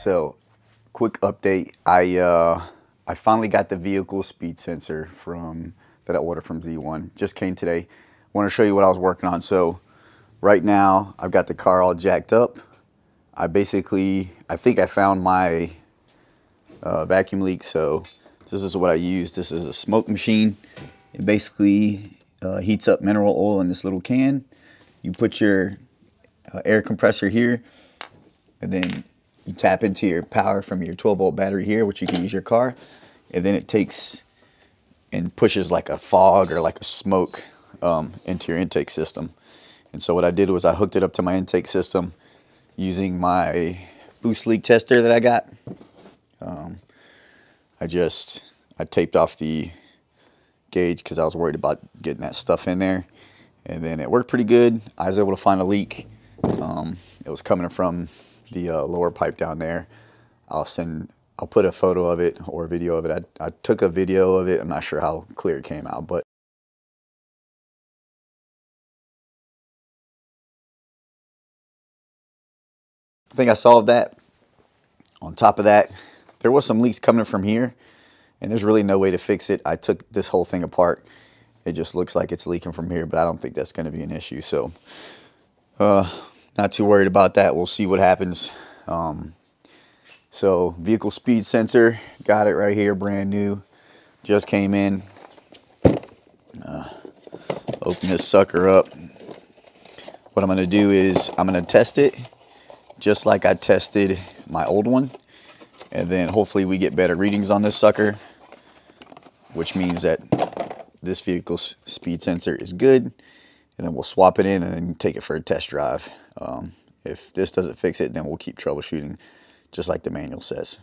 So quick update. I uh, I finally got the vehicle speed sensor from that I ordered from Z1. Just came today. Want to show you what I was working on. So right now I've got the car all jacked up. I basically I think I found my uh, vacuum leak. So this is what I use. This is a smoke machine. It basically uh, heats up mineral oil in this little can. You put your uh, air compressor here, and then you tap into your power from your 12 volt battery here, which you can use your car, and then it takes and pushes like a fog or like a smoke um, into your intake system. And so what I did was I hooked it up to my intake system using my boost leak tester that I got. Um, I just I taped off the gauge because I was worried about getting that stuff in there. And then it worked pretty good. I was able to find a leak. Um, it was coming from the uh, lower pipe down there. I'll send, I'll put a photo of it or a video of it. I, I took a video of it. I'm not sure how clear it came out, but I think I solved that. On top of that, there was some leaks coming from here and there's really no way to fix it. I took this whole thing apart. It just looks like it's leaking from here, but I don't think that's going to be an issue. So, uh, not too worried about that. We'll see what happens. Um, so, vehicle speed sensor, got it right here, brand new. Just came in. Uh, open this sucker up. What I'm going to do is I'm going to test it just like I tested my old one. And then hopefully we get better readings on this sucker which means that this vehicle's speed sensor is good and then we'll swap it in and then take it for a test drive. Um, if this doesn't fix it, then we'll keep troubleshooting just like the manual says.